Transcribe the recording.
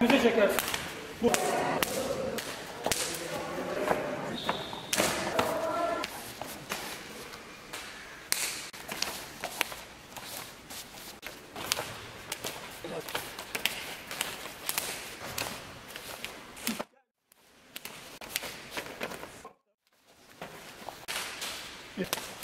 Bize çeker. Bu. Yeah.